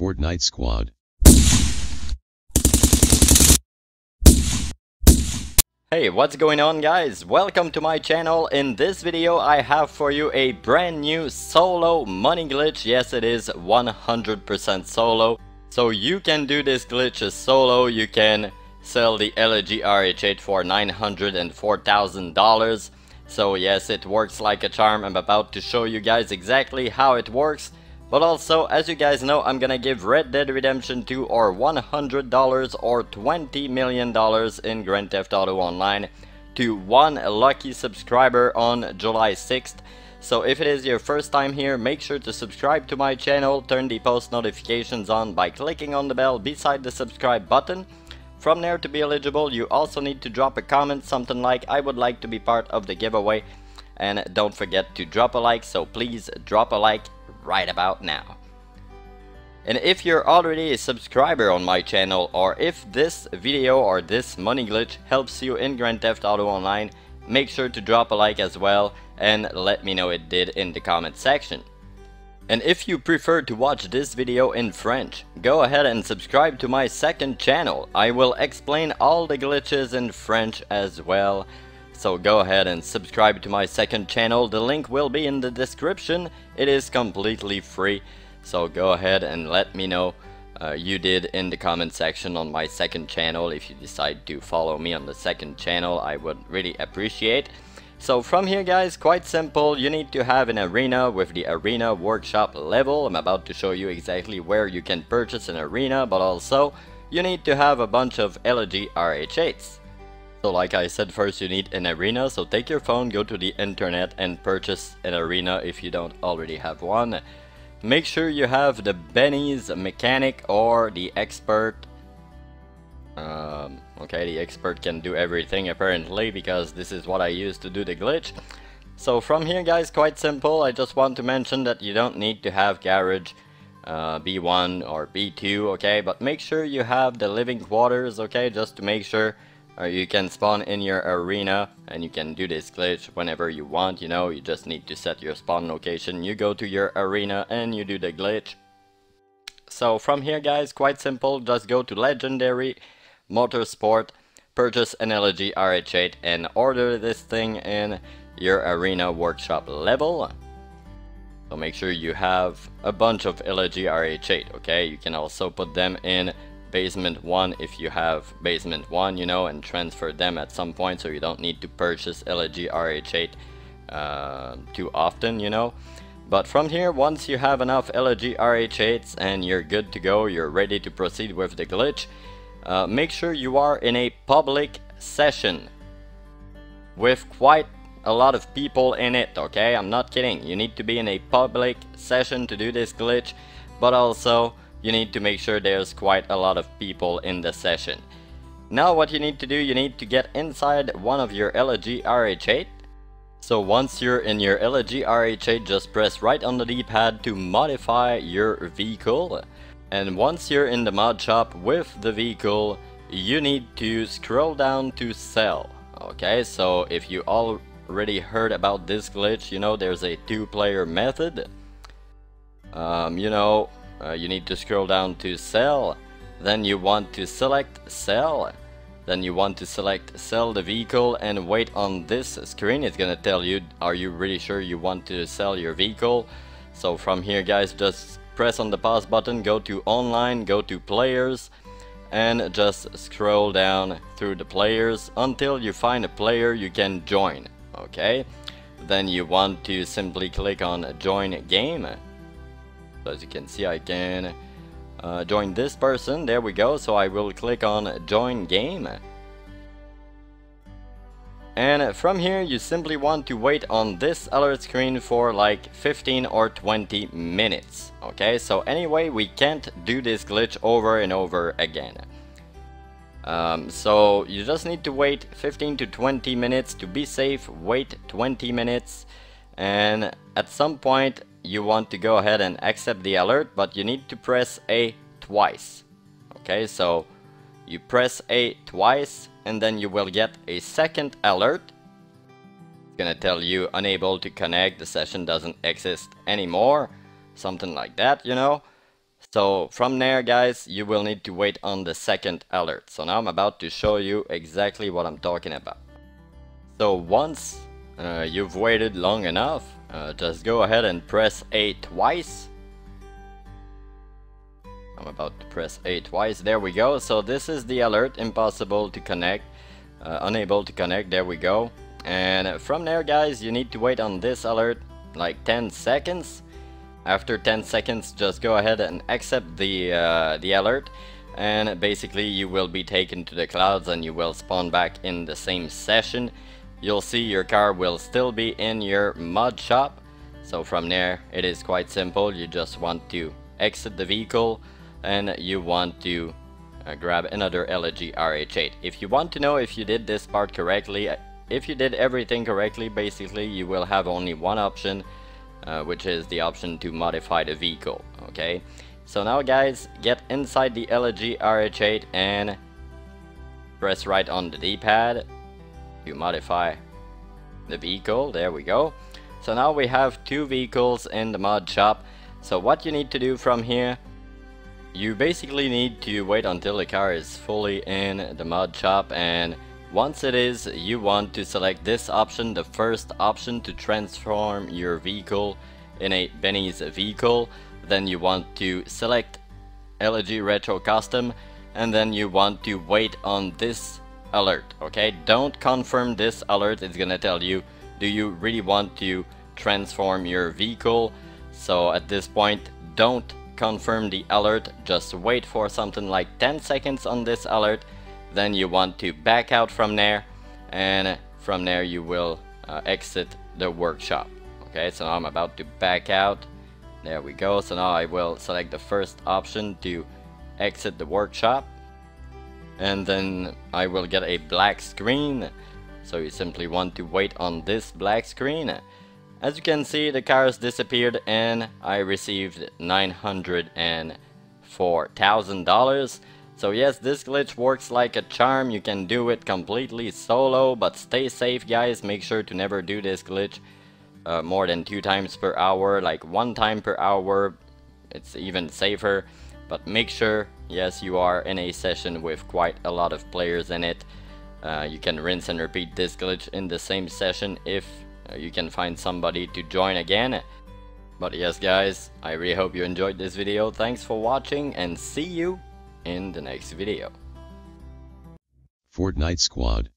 Fortnite Squad. Hey, what's going on guys? Welcome to my channel. In this video I have for you a brand new solo money glitch. Yes, it is 100% solo. So you can do this glitch solo. You can sell the Elegy RH8 for $904,000. So yes, it works like a charm. I'm about to show you guys exactly how it works. But also, as you guys know, I'm gonna give Red Dead Redemption 2 or $100 or $20 million in Grand Theft Auto Online to one lucky subscriber on July 6th. So if it is your first time here, make sure to subscribe to my channel, turn the post notifications on by clicking on the bell beside the subscribe button. From there to be eligible, you also need to drop a comment, something like I would like to be part of the giveaway. And don't forget to drop a like, so please drop a like right about now. And if you're already a subscriber on my channel or if this video or this money glitch helps you in Grand Theft Auto Online, make sure to drop a like as well and let me know it did in the comment section. And if you prefer to watch this video in French, go ahead and subscribe to my second channel. I will explain all the glitches in French as well. So go ahead and subscribe to my second channel, the link will be in the description, it is completely free. So go ahead and let me know uh, you did in the comment section on my second channel. If you decide to follow me on the second channel, I would really appreciate. So from here guys, quite simple, you need to have an arena with the arena workshop level. I'm about to show you exactly where you can purchase an arena, but also you need to have a bunch of Elegy RH8s. So like I said first you need an arena so take your phone go to the internet and purchase an arena if you don't already have one. Make sure you have the Benny's mechanic or the expert. Um, okay the expert can do everything apparently because this is what I use to do the glitch. So from here guys quite simple I just want to mention that you don't need to have garage uh, B1 or B2 okay but make sure you have the living quarters okay just to make sure or you can spawn in your arena and you can do this glitch whenever you want, you know, you just need to set your spawn location, you go to your arena and you do the glitch. So from here guys, quite simple, just go to Legendary Motorsport, purchase an Elegy RH8 and order this thing in your arena workshop level. So make sure you have a bunch of Elegy RH8, okay? You can also put them in basement 1 if you have basement 1 you know and transfer them at some point so you don't need to purchase Elegy RH8 uh, too often you know. But from here once you have enough Elegy RH8s and you're good to go you're ready to proceed with the glitch uh, make sure you are in a public session with quite a lot of people in it okay? I'm not kidding. You need to be in a public session to do this glitch but also you need to make sure there's quite a lot of people in the session. Now what you need to do, you need to get inside one of your Elegy RH8. So once you're in your Elegy RH8, just press right on the D-pad to modify your vehicle. And once you're in the mod shop with the vehicle, you need to scroll down to sell. Okay, so if you already heard about this glitch, you know there's a two-player method. Um, you know, uh, you need to scroll down to sell then you want to select sell then you want to select sell the vehicle and wait on this screen. It's gonna tell you are you really sure you want to sell your vehicle? So from here guys just press on the pause button go to online go to players and just scroll down through the players. Until you find a player you can join okay? Then you want to simply click on join game so as you can see I can uh, join this person. There we go. So I will click on join game. And from here you simply want to wait on this alert screen for like 15 or 20 minutes. Okay? So anyway we can't do this glitch over and over again. Um, so you just need to wait 15 to 20 minutes to be safe. Wait 20 minutes. And at some point you want to go ahead and accept the alert but you need to press A twice okay so you press A twice and then you will get a second alert it's gonna tell you unable to connect the session doesn't exist anymore something like that you know So from there guys, you will need to wait on the second alert. So now I'm about to show you exactly what I'm talking about. So once uh, you've waited long enough, uh, just go ahead and press A twice. I'm about to press A twice, there we go. So this is the alert, impossible to connect, uh, unable to connect, there we go. And from there guys, you need to wait on this alert like 10 seconds after 10 seconds, just go ahead and accept the, uh, the alert and basically you will be taken to the clouds and you will spawn back in the same session. You'll see your car will still be in your mod shop. So from there, it is quite simple. You just want to exit the vehicle and you want to uh, grab another Elegy RH8. If you want to know if you did this part correctly, uh, if you did everything correctly, basically you will have only one option uh, which is the option to modify the vehicle okay so now guys get inside the Elegy RH8 and press right on the d-pad to modify the vehicle. There we go. So now we have two vehicles in the mod shop. So what you need to do from here you basically need to wait until the car is fully in the mod shop. And once it is, you want to select this option, the first option to transform your vehicle in a Benny's vehicle. Then you want to select Elegy Retro Custom. And then you want to wait on this alert, okay? Don't confirm this alert, it's gonna tell you, do you really want to transform your vehicle? So at this point, don't confirm the alert, just wait for something like 10 seconds on this alert. Then you want to back out from there and from there you will uh, exit the workshop okay? So now I'm about to back out. There we go. So now I will select the first option to exit the workshop and then I will get a black screen. So you simply want to wait on this black screen. As you can see the cars disappeared and I received $904,000 so yes, this glitch works like a charm, you can do it completely solo, but stay safe guys, make sure to never do this glitch uh, more than two times per hour, like one time per hour, it's even safer, but make sure, yes, you are in a session with quite a lot of players in it. Uh, you can rinse and repeat this glitch in the same session if uh, you can find somebody to join again. But yes guys, I really hope you enjoyed this video, thanks for watching and see you in the next video. Fortnite Squad